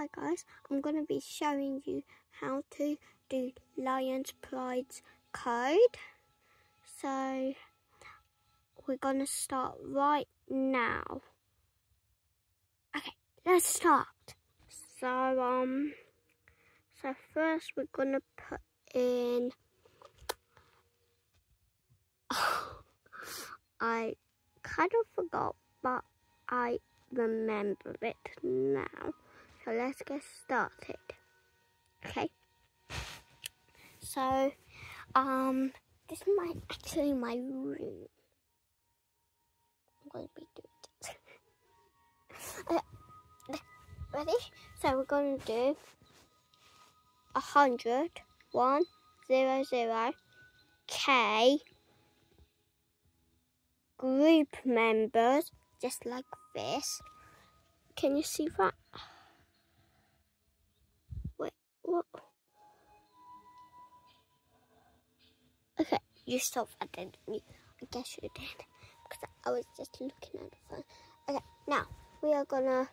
Hi guys, I'm going to be showing you how to do Lion's Pride's code. So we're going to start right now. Okay, let's start. So um so first we're going to put in I kind of forgot but I remember it now. So let's get started. Okay. So, um, this is my actually my room. I'm going to be doing okay. Ready? So we're going to do a hundred, one, zero, zero, K group members, just like this. Can you see that? What? Okay, you didn't you? I guess you did. Because I was just looking at the phone. Okay, now we are gonna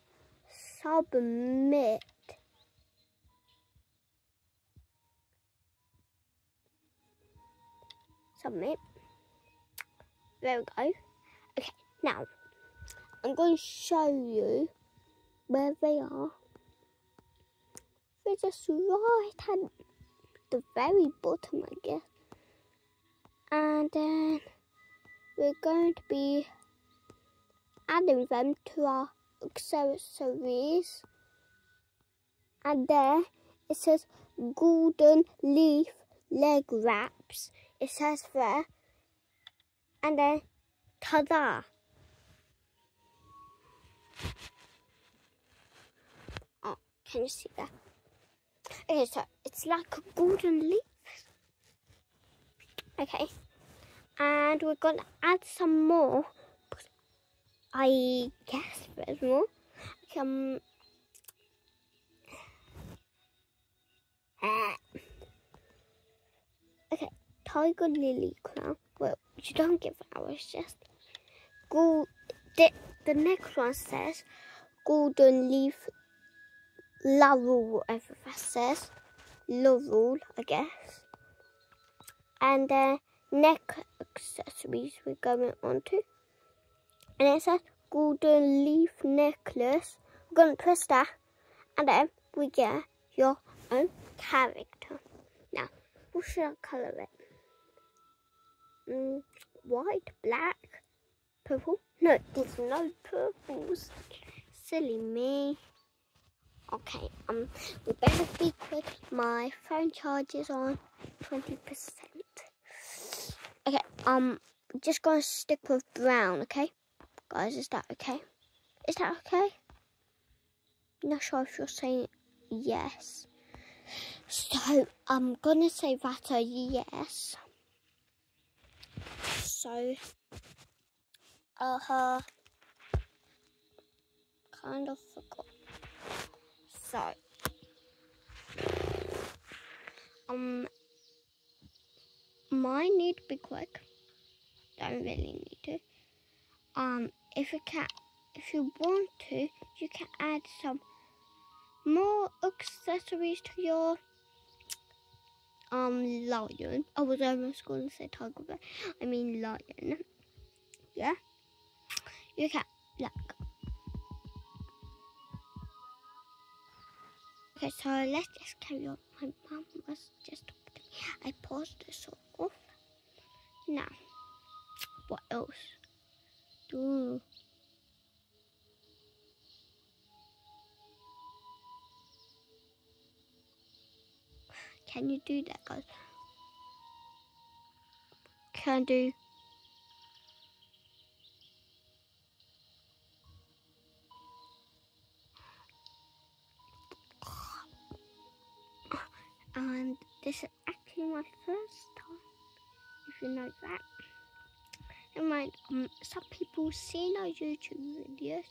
submit. Submit. There we go. Okay, now I'm going to show you where they are we're just right at the very bottom, I guess. And then we're going to be adding them to our accessories. And there it says golden leaf leg wraps. It says there. And then ta-da! Oh, can you see that? Okay, so it's like a golden leaf. Okay, and we're going to add some more. I guess there's more. Okay, um, okay, tiger lily crown. Well, you don't give flowers, just gold. The, the next one says golden leaf Laurel, whatever that says. Laurel, I guess. And uh, neck accessories we're going on to. And it says golden leaf necklace. We're going to press that. And then we get your own character. Now, what should I colour it? Mm, white, black, purple? No, there's no purples. Silly me. Okay, um, we better be quick. My phone charge is on 20%. Okay, um, just gonna stick with brown, okay? Guys, is that okay? Is that okay? Not sure if you're saying yes. So, I'm gonna say that a yes. So, uh-huh, kind of forgot so, um, mine need to be quick. Don't really need to. Um, if you can, if you want to, you can add some more accessories to your um lion. I was almost going to say tiger, but I mean lion. Yeah, you can like Okay, so let's just carry on. My mom was just talking to me. I paused this off. Now, what else? Do Can you do that, guys? Can do and this is actually my first time, if you know that. Never mind, um, some people seen our YouTube videos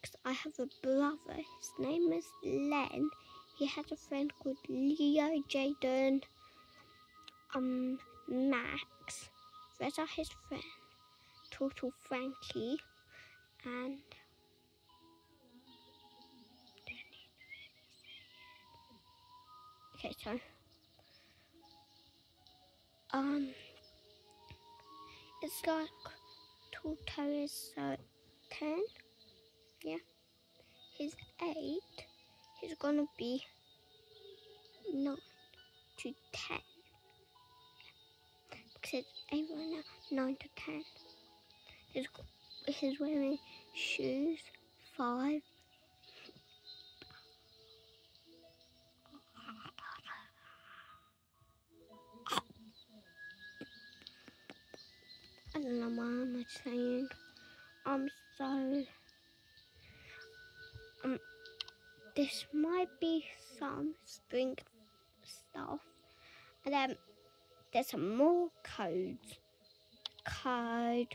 because I have a brother. His name is Len. He has a friend called Leo, Jaden, um, Max. Those are his friends. Total Frankie and Like two toes, so 10. Yeah. He's 8. He's gonna be 9 to 10. Because it's 8 right now, 9 to 10. His he's wearing shoes, 5 my mom are saying, I'm sorry. Um, this might be some string stuff. And then um, there's some more codes. Code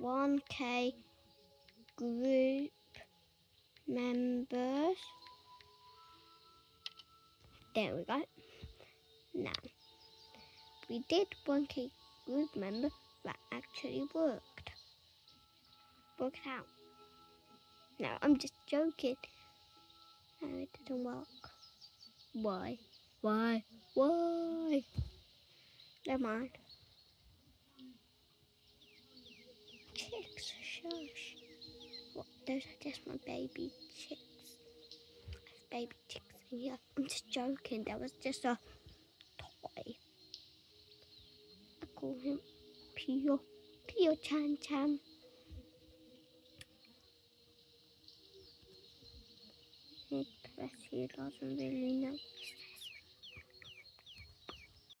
1K group members. There we go. Now, we did 1K group member that actually worked. Worked out. No, I'm just joking. No, it didn't work. Why? Why? Why? Never mind. Chicks, shush. What? Those are just my baby chicks. I have baby chicks in here. I'm just joking. That was just a call him Pio. Pio Chan Chan. He doesn't really notice